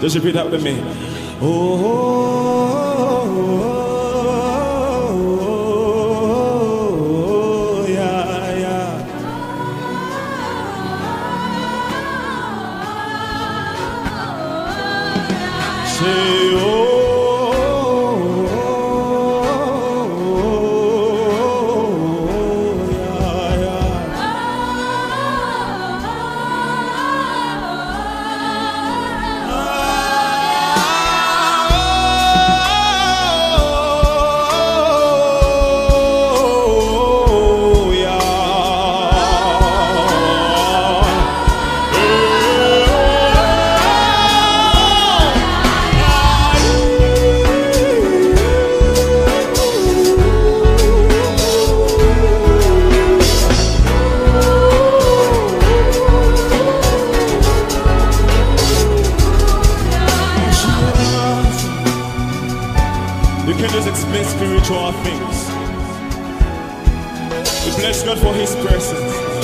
Just repeat that with me. Oh, Say, oh, can just explain spiritual things. We bless God for His presence.